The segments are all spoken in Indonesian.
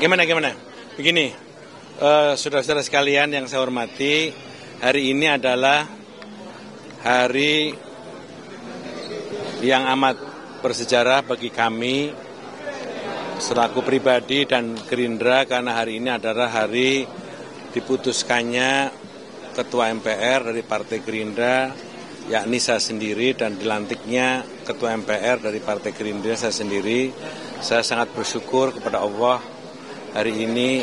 Gimana gimana? Begini, uh, saudara-saudara sekalian yang saya hormati, hari ini adalah hari yang amat bersejarah bagi kami selaku pribadi dan Gerindra karena hari ini adalah hari diputuskannya Ketua MPR dari Partai Gerindra yakni saya sendiri dan dilantiknya Ketua MPR dari Partai Gerindra saya sendiri. Saya sangat bersyukur kepada Allah hari ini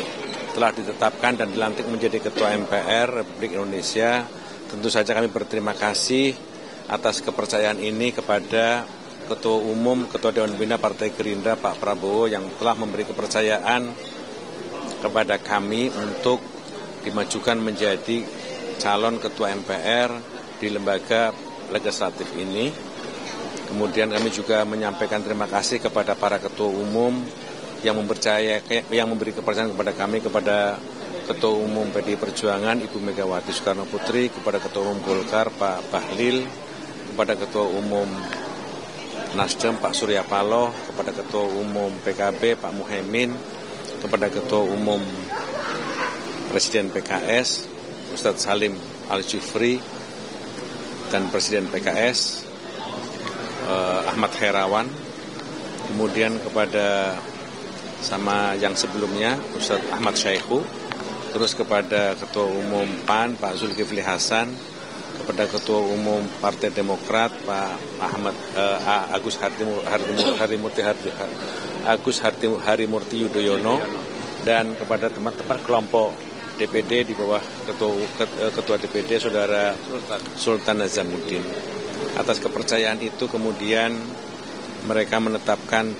telah ditetapkan dan dilantik menjadi Ketua MPR Republik Indonesia. Tentu saja kami berterima kasih atas kepercayaan ini kepada Ketua Umum, Ketua Dewan Pembina Partai Gerindra Pak Prabowo yang telah memberi kepercayaan kepada kami untuk dimajukan menjadi calon Ketua MPR di lembaga legislatif ini. Kemudian kami juga menyampaikan terima kasih kepada para ketua umum yang mempercaya yang memberi kepercayaan kepada kami kepada Ketua Umum PDI Perjuangan Ibu Megawati Soekarno Putri, kepada Ketua Umum Golkar Pak Bahlil, kepada Ketua Umum Nasdem Pak Surya Paloh, kepada Ketua Umum PKB Pak Muhaimin, kepada Ketua Umum Presiden PKS Ustadz Salim Al-Jufri dan Presiden PKS eh, Ahmad Herawan, kemudian kepada sama yang sebelumnya Ustadz Ahmad Syaihu, terus kepada Ketua Umum PAN Pak Zulkifli Hasan, kepada Ketua Umum Partai Demokrat Pak Ahmad uh, Agus Harimurti Harimurti Agus Harimurti Yudhoyono. Dan kepada teman-teman kelompok DPD di bawah Ketua, eh, Ketua DPD Saudara Sultan. Nazamuddin. Atas kepercayaan itu kemudian mereka menetapkan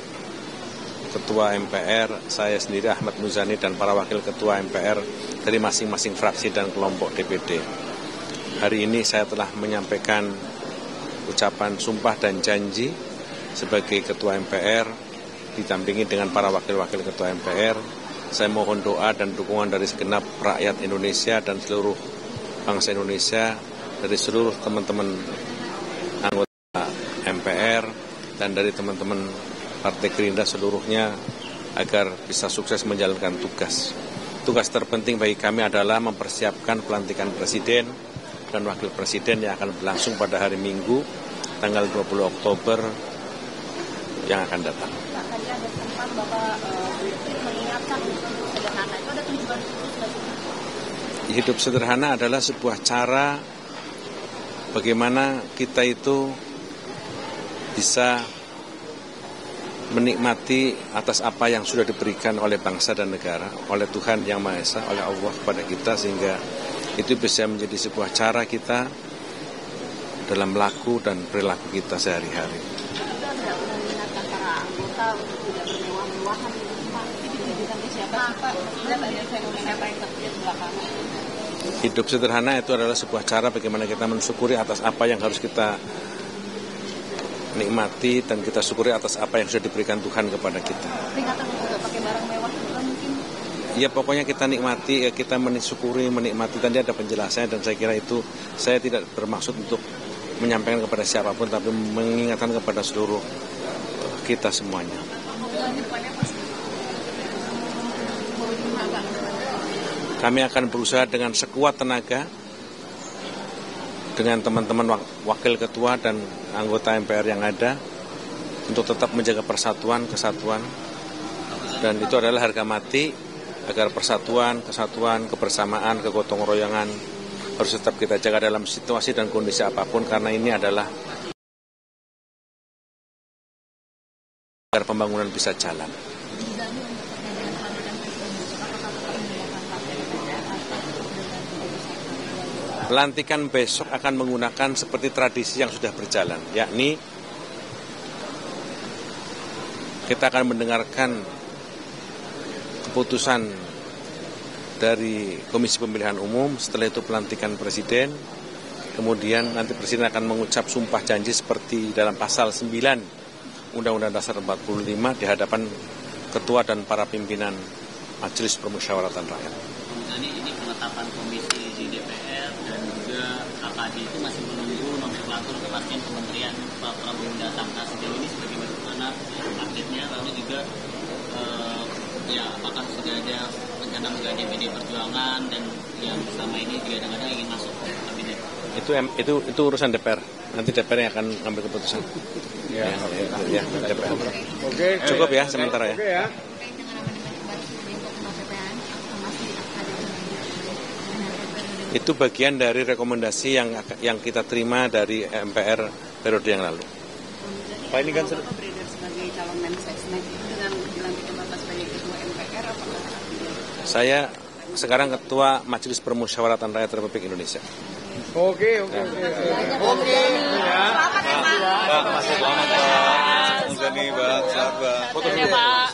Ketua MPR, saya sendiri Ahmad Muzani dan para wakil Ketua MPR dari masing-masing fraksi dan kelompok DPD. Hari ini saya telah menyampaikan ucapan sumpah dan janji sebagai Ketua MPR didampingi dengan para wakil-wakil Ketua MPR. Saya mohon doa dan dukungan dari segenap rakyat Indonesia dan seluruh bangsa Indonesia, dari seluruh teman-teman anggota MPR dan dari teman-teman Partai Gerindra seluruhnya agar bisa sukses menjalankan tugas. Tugas terpenting bagi kami adalah mempersiapkan pelantikan presiden dan wakil presiden yang akan berlangsung pada hari Minggu tanggal 20 Oktober yang akan datang. Hidup sederhana adalah sebuah cara bagaimana kita itu bisa menikmati atas apa yang sudah diberikan oleh bangsa dan negara, oleh Tuhan Yang Maha Esa, oleh Allah kepada kita sehingga itu bisa menjadi sebuah cara kita dalam laku dan perilaku kita sehari-hari. Hidup sederhana itu adalah sebuah cara bagaimana kita mensyukuri atas apa yang harus kita nikmati dan kita syukuri atas apa yang sudah diberikan Tuhan kepada kita. Ya pokoknya kita nikmati, ya kita mensyukuri, menikmati. Tadi ada penjelasannya dan saya kira itu saya tidak bermaksud untuk menyampaikan kepada siapa pun, tapi mengingatkan kepada seluruh kita semuanya. Kami akan berusaha dengan sekuat tenaga dengan teman-teman wakil ketua dan anggota MPR yang ada untuk tetap menjaga persatuan, kesatuan, dan itu adalah harga mati agar persatuan, kesatuan, kebersamaan, kegotong royongan harus tetap kita jaga dalam situasi dan kondisi apa pun karena ini adalah agar pembangunan bisa jalan. Pelantikan besok akan menggunakan seperti tradisi yang sudah berjalan, yakni kita akan mendengarkan keputusan dari Komisi Pemilihan Umum, setelah itu pelantikan Presiden, kemudian nanti Presiden akan mengucap sumpah janji seperti dalam pasal 9 Undang-Undang Dasar 45 di hadapan Ketua dan para pimpinan Majelis Permusyawaratan Rakyat. Ini, ini penetapan komisi di DPR dan juga AKD itu masih menunggu nomenklatur kepastian kementerian Pak Prabowo mendatang. Nah sejauh ini sebagaimana update-nya lalu juga eh, ya apakah sudah ada rencana mengganti PD Perjuangan dan yang selama ini digadang-gadang ingin masuk ke kabinet. Itu itu itu urusan DPR. Nanti DPR yang akan ngambil keputusan. Ya, ya, ya, DPR. Oke. Cukup ya sementara ya. Oke ya. terkait dengan amandemen kembali untuk KPPN apakah masih akan ada Itu bagian dari rekomendasi yang yang kita terima dari MPR periode yang lalu. Pak ini kan sebagai calon mensesnek itu dengan dilantikkan Bapak sebagai ketua MPR apakah Saya sekarang ketua Majelis Permusyawaratan Rakyat Republik Indonesia. Oke, oke, oke. Oke. Ya. Pak, selamat Pak. Semoga nih Pak, sehat Pak.